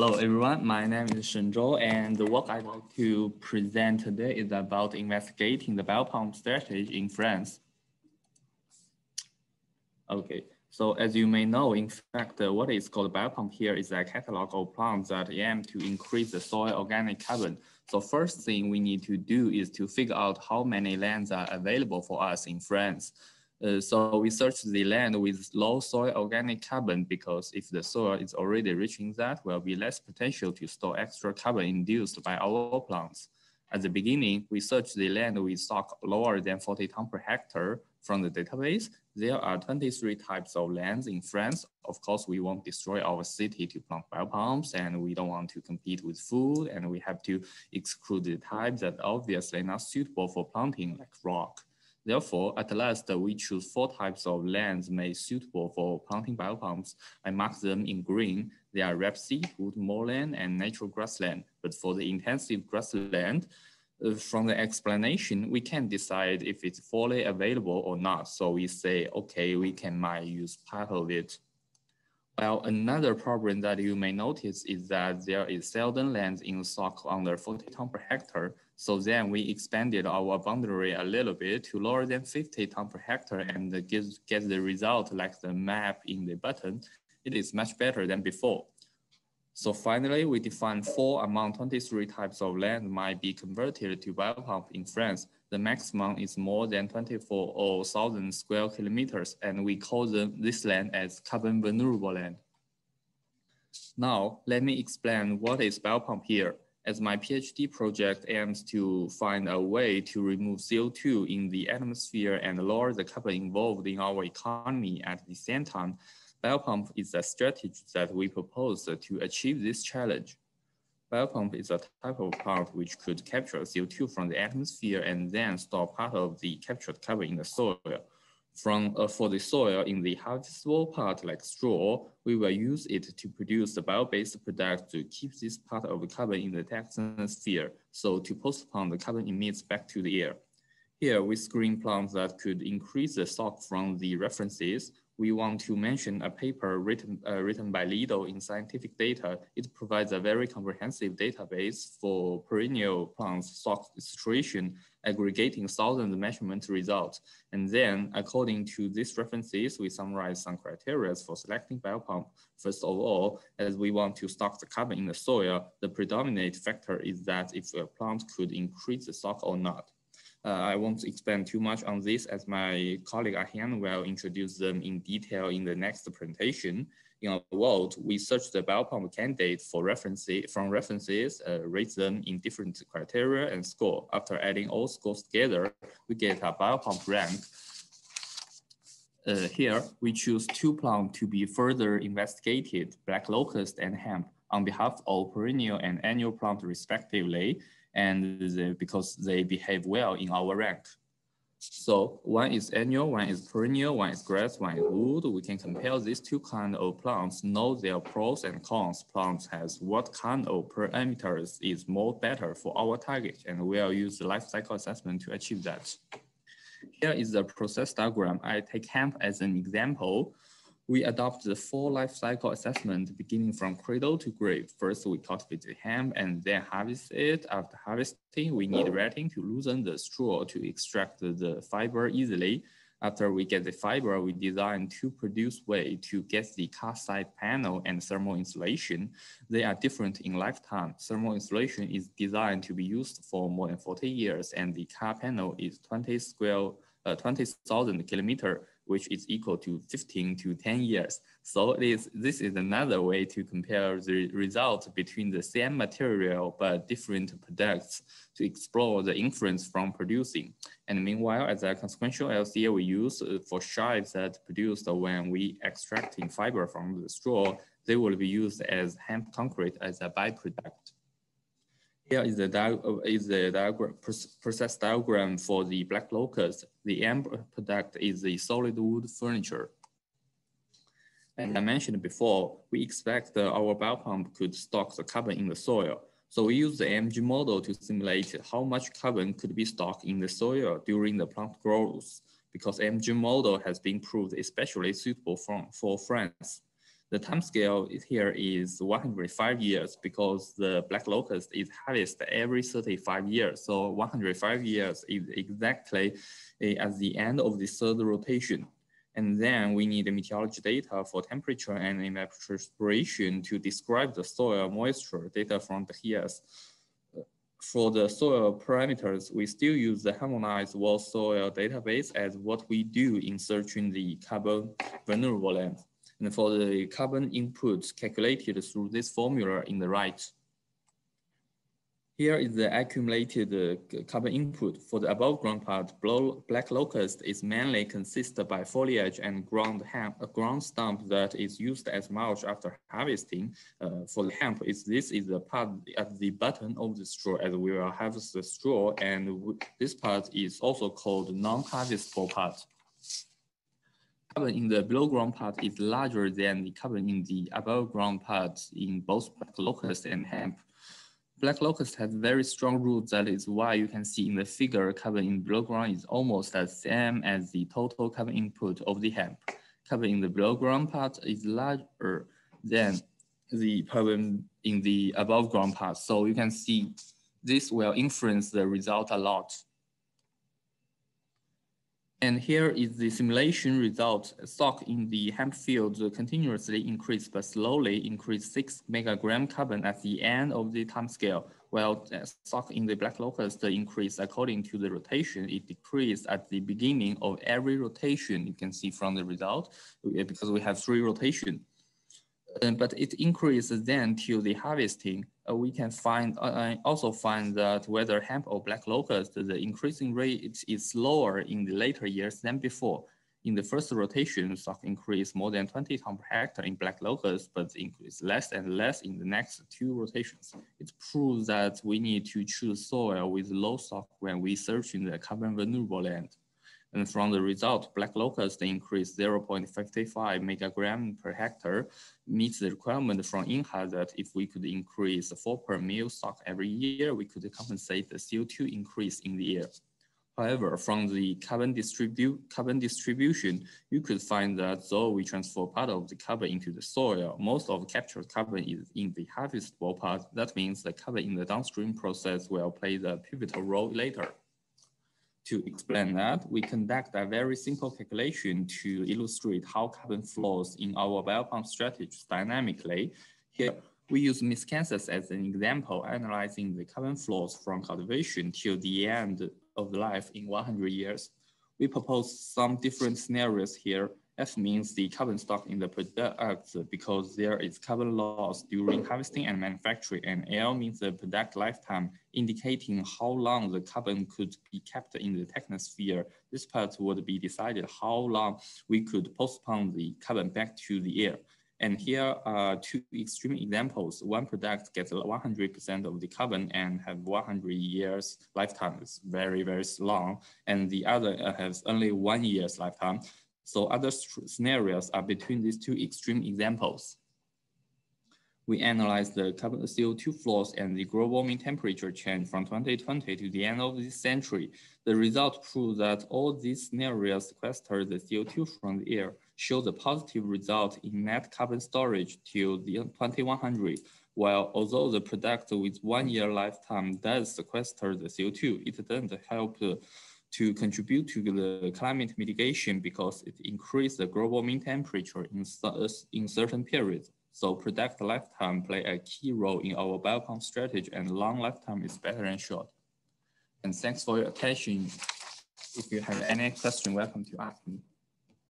Hello everyone, my name is Shen Zhou and the work I'd like to present today is about investigating the biopump strategy in France. Okay, so as you may know, in fact, uh, what is called biopump here is a catalog of plants that aim to increase the soil organic carbon. So first thing we need to do is to figure out how many lands are available for us in France. Uh, so we search the land with low soil organic carbon because if the soil is already reaching that, there will be less potential to store extra carbon induced by our plants. At the beginning, we search the land with stock lower than 40 ton per hectare from the database. There are 23 types of lands in France. Of course, we won't destroy our city to plant biopumps and we don't want to compete with food and we have to exclude the types that obviously not suitable for planting like rock. Therefore, at last, we choose four types of lands made suitable for planting biopumps. I mark them in green. They are rapeseed, wood moorland, and natural grassland. But for the intensive grassland, uh, from the explanation, we can decide if it's fully available or not. So we say, okay, we can might use part of it. Well, another problem that you may notice is that there is seldom land in stock under 40 ton per hectare. So then we expanded our boundary a little bit to lower than 50 ton per hectare and get, get the result like the map in the button. It is much better than before. So finally, we define four among 23 types of land might be converted to biopump in France. The maximum is more than 24,000 square kilometers, and we call them, this land as carbon vulnerable land. Now, let me explain what is biopump here as my PhD project aims to find a way to remove CO2 in the atmosphere and lower the carbon involved in our economy at the same time, biopump is a strategy that we propose to achieve this challenge. Biopump is a type of pump which could capture CO2 from the atmosphere and then store part of the captured carbon in the soil from uh, for the soil in the harvestable part like straw, we will use it to produce the bio-based product to keep this part of the carbon in the atmosphere, so to postpone the carbon emits back to the air. Here, we screen plants that could increase the stock from the references we want to mention a paper written, uh, written by Ledo in Scientific Data. It provides a very comprehensive database for perennial plants stock situation, aggregating thousands of measurement results. And then, according to these references, we summarize some criteria for selecting biopump. First of all, as we want to stock the carbon in the soil, the predominant factor is that if a plant could increase the stock or not. Uh, I won't expand too much on this as my colleague Ahian will introduce them in detail in the next presentation. In a world, we search the biopump candidate for references from references, uh, rate them in different criteria and score. After adding all scores together, we get a biopump rank. Uh, here, we choose two plants to be further investigated, black locust and hemp, on behalf of perennial and annual plant respectively and the, because they behave well in our rank. So one is annual, one is perennial, one is grass, one is wood. We can compare these two kind of plants, know their pros and cons. Plants has what kind of parameters is more better for our target, and we'll use the life cycle assessment to achieve that. Here is the process diagram. I take hemp as an example we adopt the full life cycle assessment beginning from cradle to grave. First, we cultivate the hemp and then harvest it. After harvesting, we need retting to loosen the straw to extract the fiber easily. After we get the fiber, we design two produce way to get the car side panel and thermal insulation. They are different in lifetime. Thermal insulation is designed to be used for more than 40 years and the car panel is 20 square, uh, 20,000 kilometer which is equal to 15 to 10 years. So it is, this is another way to compare the results between the same material but different products to explore the inference from producing. And meanwhile, as a consequential LCA we use uh, for shives that produced when we extracting fiber from the straw, they will be used as hemp concrete as a byproduct. Here is the, uh, is the diagram, process diagram for the black locust. The end product is the solid wood furniture. And I mentioned before, we expect our biopump could stock the carbon in the soil. So we use the MG model to simulate how much carbon could be stocked in the soil during the plant growth, because MG model has been proved especially suitable for, for France. The time scale here is 105 years because the black locust is harvested every 35 years. So 105 years is exactly eh, at the end of the third rotation. And then we need meteorology data for temperature and evapotranspiration to describe the soil moisture data from the HEAS. For the soil parameters, we still use the harmonized world soil database as what we do in searching the carbon vulnerable land and for the carbon input calculated through this formula in the right. Here is the accumulated uh, carbon input for the above ground part. Black locust is mainly consisted by foliage and ground hemp, a ground stump that is used as mulch after harvesting. Uh, for the hemp, is this is the part at the bottom of the straw as we will harvest the straw, and this part is also called non-harvestable part carbon in the below ground part is larger than the carbon in the above ground part in both black locust and hemp. Black locust has very strong roots. That is why you can see in the figure carbon in below ground is almost the same as the total carbon input of the hemp. Carbon in the below ground part is larger than the carbon in the above ground part. So you can see this will influence the result a lot. And here is the simulation result. Stock in the hemp field continuously increased but slowly increased six megagram carbon at the end of the time scale, while stock in the black locust increased according to the rotation. It decreased at the beginning of every rotation. You can see from the result uh, because we have three rotations. Uh, but it increases then till the harvesting. Uh, we can find uh, also find that whether hemp or black locust, the increasing rate is lower in the later years than before. In the first rotation, stock increased more than 20 ton per hectare in black locust, but increased less and less in the next two rotations. It proves that we need to choose soil with low stock when we search in the carbon vulnerable land. And from the result, black locust increased 0.55 megagram per hectare meets the requirement from INRA that if we could increase 4 per mil stock every year, we could compensate the CO2 increase in the air. However, from the carbon, distribu carbon distribution, you could find that though we transfer part of the carbon into the soil, most of captured carbon is in the harvestable part. That means the carbon in the downstream process will play the pivotal role later. To explain that, we conduct a very simple calculation to illustrate how carbon flows in our biopump strategy dynamically. Here, we use Miscanthus as an example, analyzing the carbon flows from cultivation till the end of life in 100 years. We propose some different scenarios here F means the carbon stock in the product because there is carbon loss during harvesting and manufacturing, and L means the product lifetime, indicating how long the carbon could be kept in the technosphere. This part would be decided how long we could postpone the carbon back to the air. And here are two extreme examples. One product gets 100% of the carbon and have 100 years lifetime. It's very, very long. And the other has only one year's lifetime. So other scenarios are between these two extreme examples. We analyzed the carbon CO2 flows and the global warming temperature change from 2020 to the end of this century. The result proves that all these scenarios sequester the CO2 from the air, show the positive result in net carbon storage till the 2100, while although the product with one year lifetime does sequester the CO2, it doesn't help to contribute to the climate mitigation because it increases the global mean temperature in, uh, in certain periods. So product lifetime play a key role in our biopump strategy and long lifetime is better than short. And thanks for your attention. If you have any question, welcome to ask me.